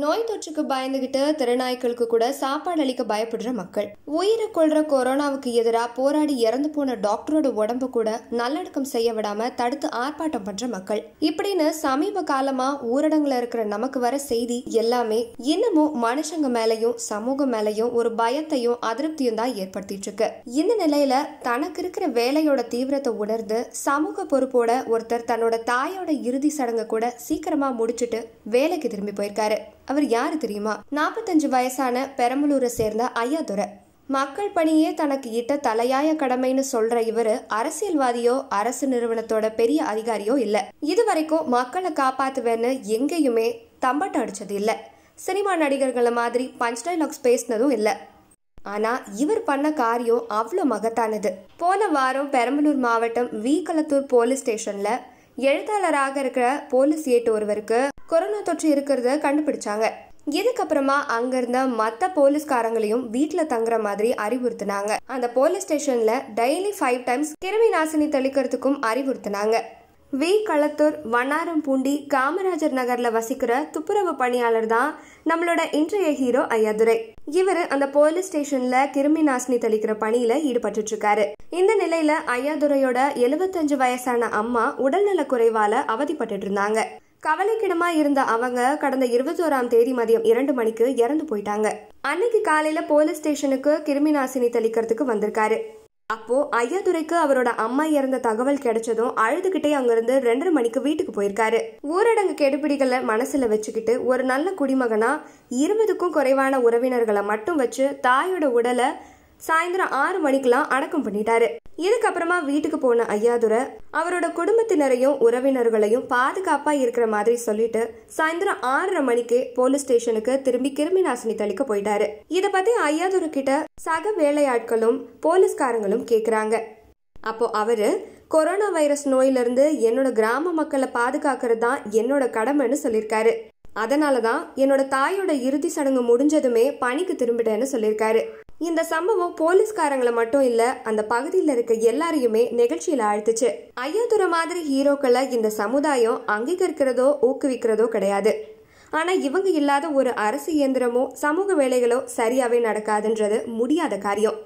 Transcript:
நோய் தொற்றுக்கு பயந்துகிட்டு திருநாய்க்களுக்கு கூட சாப்பாடு அளிக்க பயப்படுற மக்கள். உயிரை கொள்ற கொரோனாவுக்கு எதிராக போராடி இறந்து போன டாக்டரோட உடம்பு கூட நல்லடக்கம் செய்ய விடாம தடுத்து ஆர்ப்பாட்டம் பண்ற மக்கள். இப்படின்னு சமீப காலமா ஊரடங்குல இருக்கிற நமக்கு வர செய்தி எல்லாமே இன்னமும் மனுஷங்க மேலையும் சமூகம் மேலையும் ஒரு பயத்தையும் அதிருப்தியும் தான் ஏற்படுத்திட்டு இருக்கு. இந்த நிலையில தனக்கு இருக்கிற வேலையோட தீவிரத்தை உணர்ந்து சமூக பொறுப்போட ஒருத்தர் தன்னோட தாயோட இறுதி சடங்கை கூட சீக்கிரமா முடிச்சுட்டு வேலைக்கு திரும்பி போயிருக்காரு. அவர் யாரு தெரியுமா? நாற்பத்தஞ்சு வயசான பெரம்பலூரை சேர்ந்த ஐயாதுரை மக்கள் பணியே தனக்கு இட்ட தலையாய கடமைன்னு சொல்ற இவரு அரசியல்வாதியோ அரசு நிறுவனத்தோட பெரிய அதிகாரியோ இல்லை. இதுவரைக்கும் மக்களை காப்பாத்துவேன்னு எங்கேயுமே தம்பட்டம் அடிச்சது இல்லை. சினிமா நடிகர்களை மாதிரி பஞ்ச் டைலாக்ஸ் பேசினதும் இல்லை. ஆனா இவர் பண்ண காரியம் அவ்வளோ மகத்தானது. போன வாரம் பெரம்பலூர் மாவட்டம் வீக்கலத்தூர் போலீஸ் ஸ்டேஷன்ல எழுத்தாளராக இருக்கிற போலீஸ் ஏட்டு ஒருவருக்கு கொரோனா தொற்று இருக்கிறத கண்டுபிடிச்சாங்க. இதுக்கப்புறமா அங்க இருந்த மத்த போலீஸ்காரங்களையும் வீட்டுல தங்குற மாதிரி அறிவுறுத்தினாங்க. அந்த போலீஸ் ஸ்டேஷன்ல டெய்லி ஃபைவ் டைம்ஸ் கிருமி நாசினி தெளிக்கிறதுக்கும் அறிவுறுத்தினாங்க. வி. களத்தூர் வண்ணாரம்பூண்டி காமராஜர் நகர்ல வசிக்கிற துப்புரவு பணியாளர் தான் நம்மளோட இன்றைய ஹீரோ ஐயாதுரை இவரு அந்த போலீஸ் ஸ்டேஷன்ல கிருமி நாசினி தெளிக்கிற பணியில ஈடுபட்டு இருக்காரு இந்த நிலையில ஐயாதுரையோட எழுபத்தஞ்சு வயசான அம்மா உடல்நல குறைவால அவதிப்பட்டு இருந்தாங்க கவலைக்கிடமா இருந்த அவங்க கடந்த இருபத்தோராம் தேதி மதியம் இரண்டு மணிக்கு இறந்து போயிட்டாங்க. அன்னைக்கு காலையில போலீஸ் ஸ்டேஷனுக்கு கிருமி நாசினி தெளிக்கிறதுக்கு வந்திருக்காரு. அப்போ ஐயாதுரைக்கு அவரோட அம்மா இறந்த தகவல் கிடைச்சதும் அழுதுகிட்டே அங்கிருந்து ரெண்டரை மணிக்கு வீட்டுக்கு போயிருக்காரு. ஊரடங்கு கெடுபிடிகளை மனசுல வச்சுக்கிட்டு ஒரு நல்ல குடிமகனா இருபதுக்கும் குறைவான உறவினர்களை மட்டும் வச்சு தாயோட உடலை சாயந்தரம் ஆறு மணிக்கெல்லாம் அடக்கம் பண்ணிட்டாரு. இதுக்கப்புறமா வீட்டுக்கு போன ஐயாதுரை அவரோட குடும்பத்தினரையும் உறவினர்களையும் பாதுகாப்பா இருக்கிற மாதிரி சொல்லிட்டு சாயந்தரம் ஆறரை மணிக்கு போலீஸ் ஸ்டேஷனுக்கு திரும்பி கிருமி நாசினி தெளிக்க போயிட்டாரு. இத பத்தி ஐயாதுரை கிட்ட சக வேலையாட்களும் போலீஸ்காரங்களும் கேக்குறாங்க. அப்போ அவரு கொரோனா வைரஸ் நோயிலிருந்து என்னோட கிராம மக்களை பாதுகாக்கிறது தான் என்னோட கடமைன்னு சொல்லியிருக்காரு. அதனாலதான் என்னோட தாயோட இறுதி சடங்கு முடிஞ்சதுமே பணிக்கு திரும்பிட்டேன்னு சொல்லியிருக்காரு. இந்த சம்பவம் போலீஸ்காரங்களை மட்டும் இல்ல அந்த பகுதியில் இருக்க எல்லாரையுமே நிகழ்ச்சியில ஆழ்த்துச்சு. ஐயாதுரை மாதிரி ஹீரோக்களை இந்த சமுதாயம் அங்கீகரிக்கிறதோ ஊக்குவிக்கிறதோ கிடையாது. ஆனா இவங்க இல்லாத ஒரு அரசு இயந்திரமோ சமூக வேலைகளோ சரியாவே நடக்காதுன்றது முடியாத காரியம்.